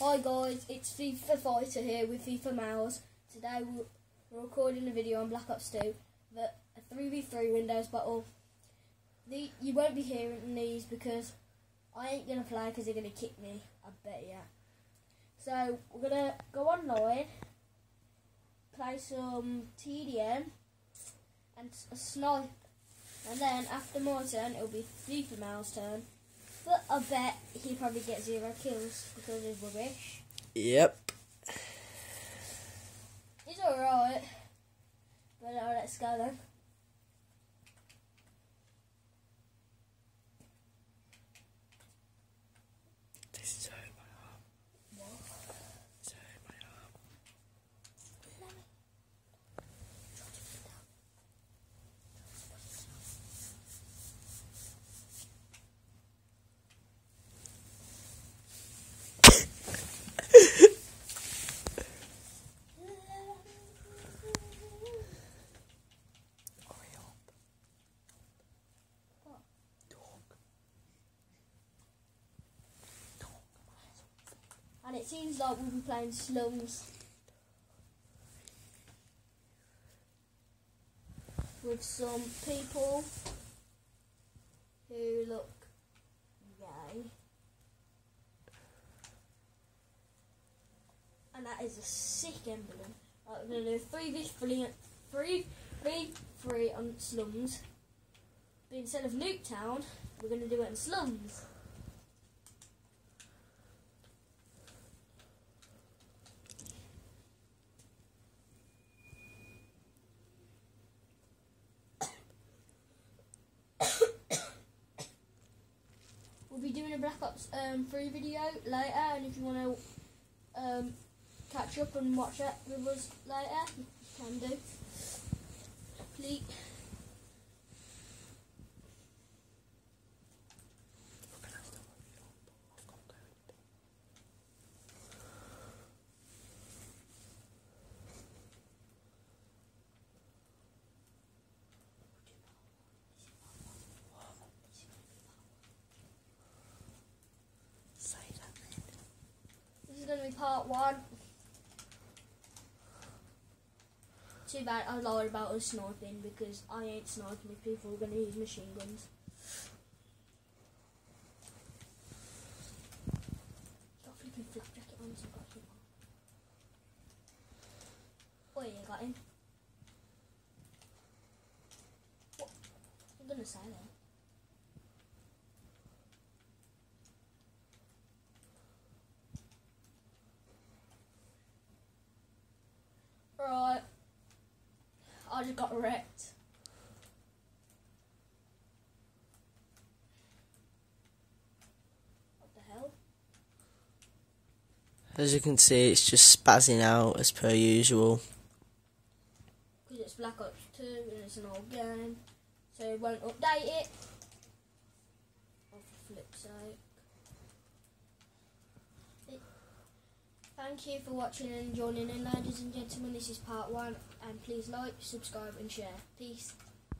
Hi guys, it's FIFA Fighter here with FIFA Mouse. Today we're recording a video on Black Ops 2, the a 3v3 Windows battle. The, you won't be hearing these because I ain't going to play because they're going to kick me, I bet ya. So we're going to go online, play some TDM and a snipe. And then after my turn, it'll be FIFA Mouse turn. But I bet he probably gets zero kills because he's rubbish. Yep. He's alright. But uh, let's go then. This is hurt my arm. It's hurt my arm. Hurry up. What? Talk. And it seems like we'll be playing slums. With some people who look gay. And that is a sick emblem. Right, we're going to do 3 v 3 3 v 3 on slums. But instead of Nuketown, we're going to do it in slums. Black Ops um, 3 video later, and if you want to um, catch up and watch it with us later, you can do. Please. Part one. Too bad I lied about us sniping because I ain't sniping if people are going to use machine guns. Flipping jacket on, so got. Oh yeah, got him. What? I'm to say that. I just got wrecked. What the hell? As you can see, it's just spazzing out as per usual. Because it's Black Ops 2 and it's an old game. So it won't update it. Oh, for flip's sake. It- Thank you for watching and joining in, ladies and gentlemen. This is part one. And please like, subscribe, and share. Peace.